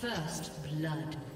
First blood.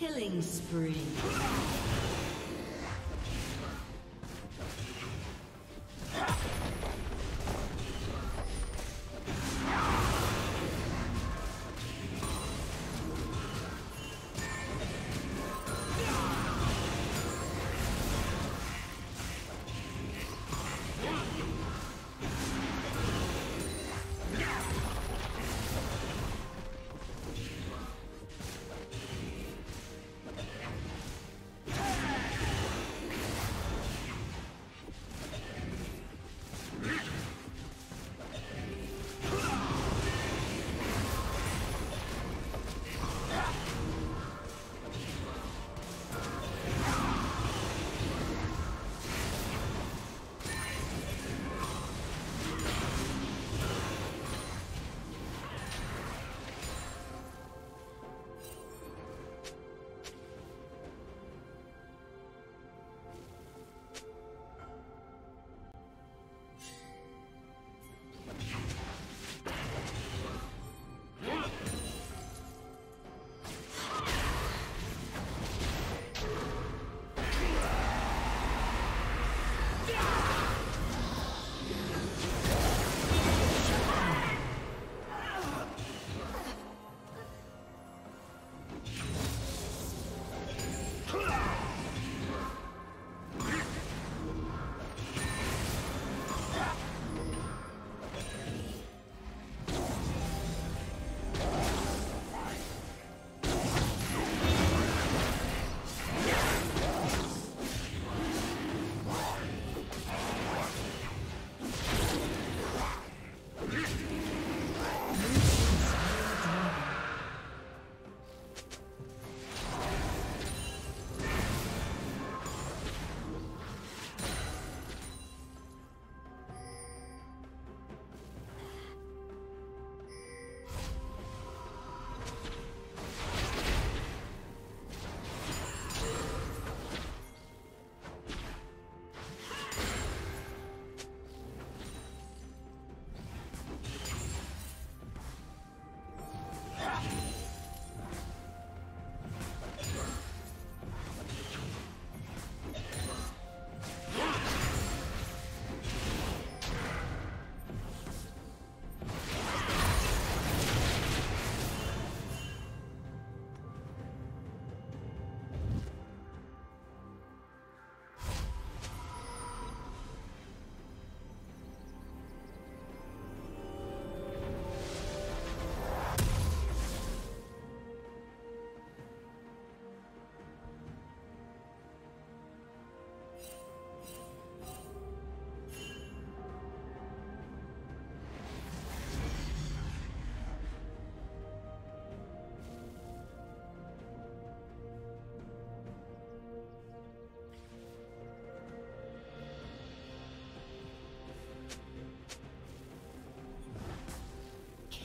Killing spree.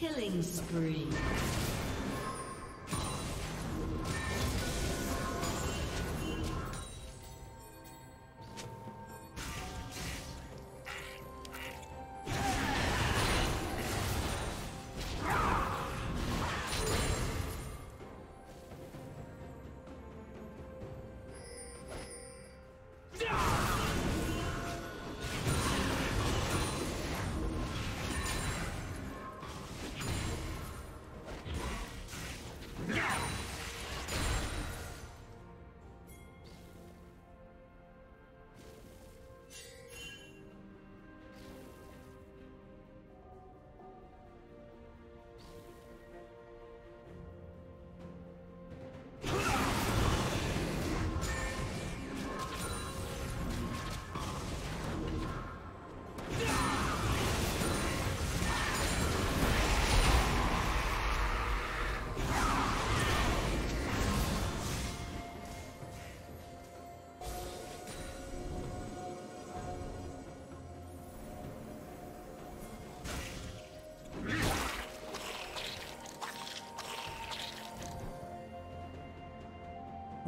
Killing spree.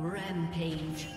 Rampage.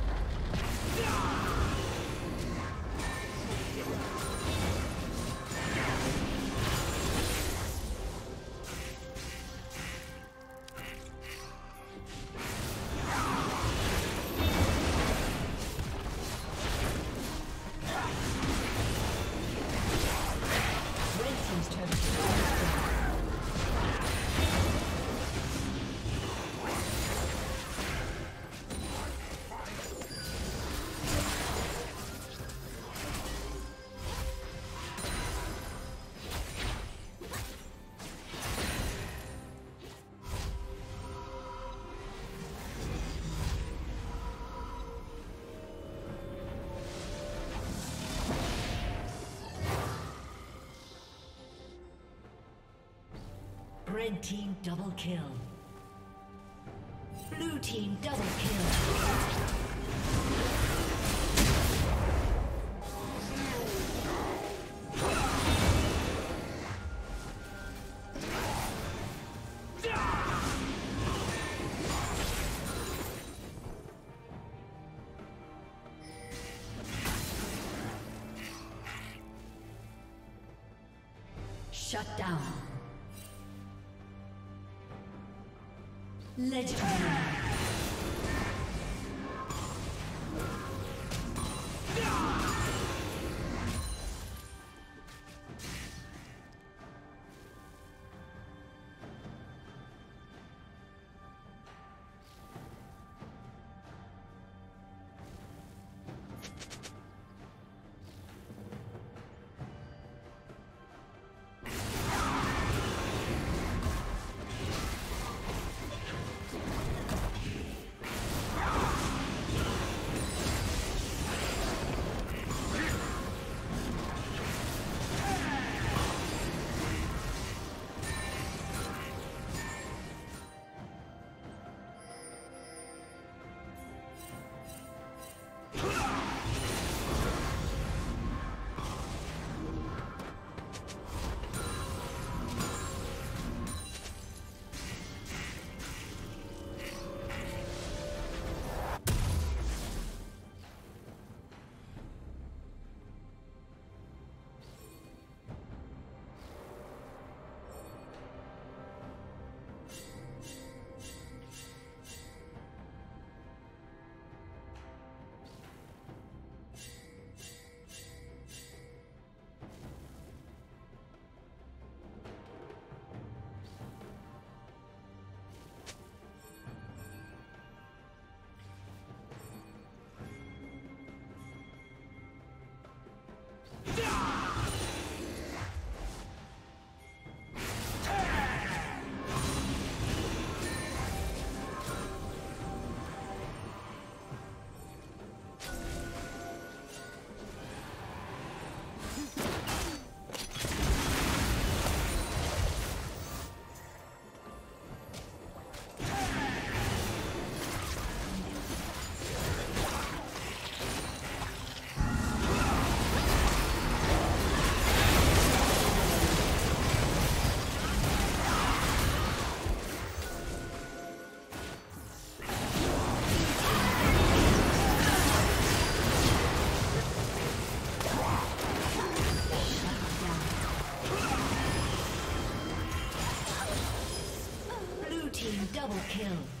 Red team double kill. Blue team double kill. Shut down. 에너지가 kill.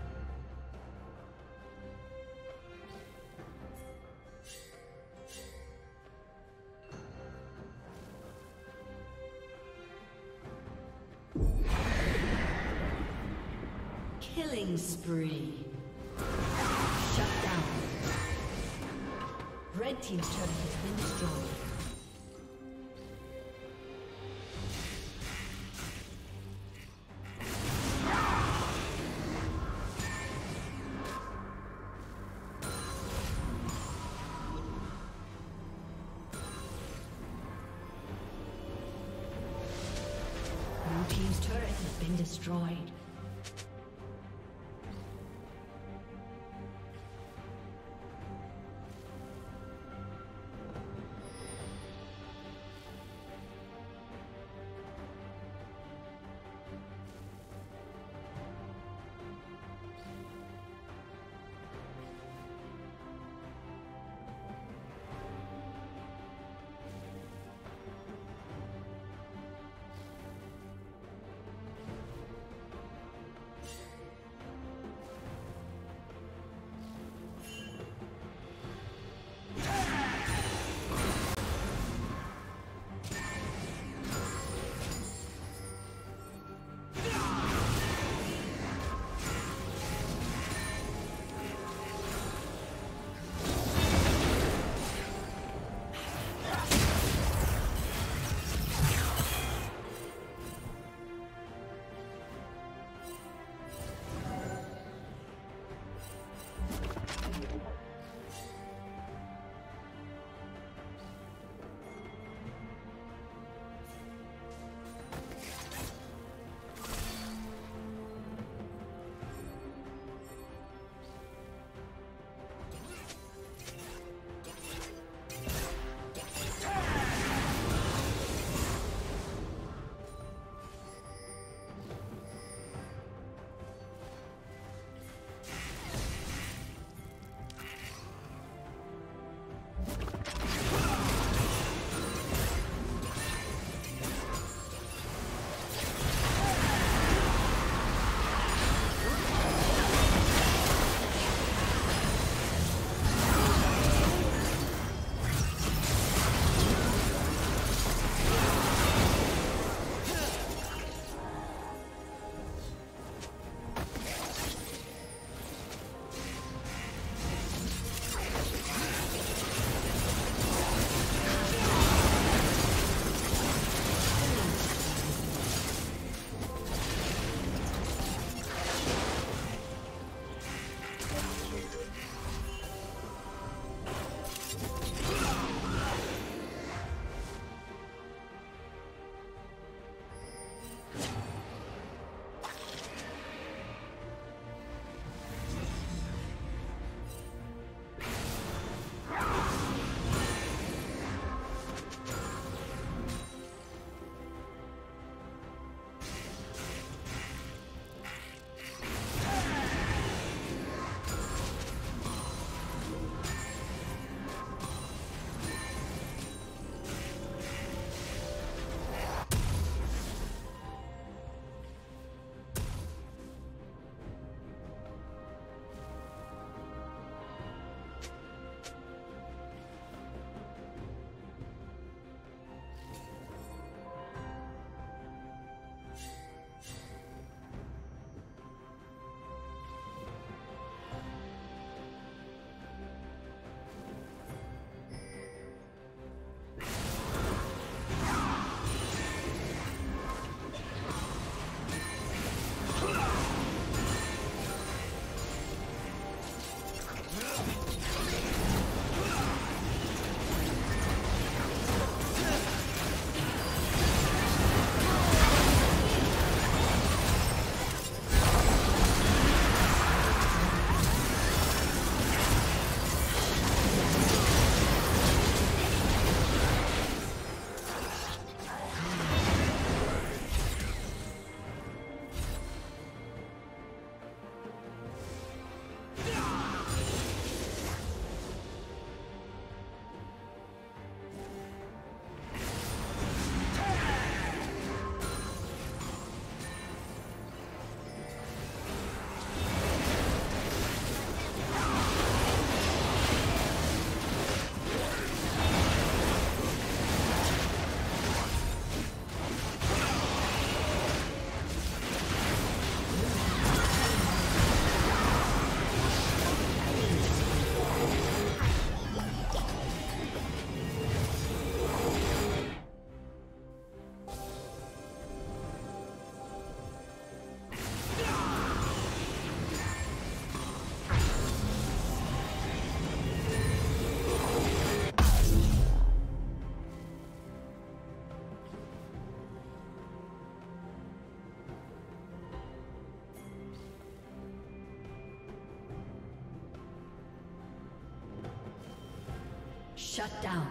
Shut down.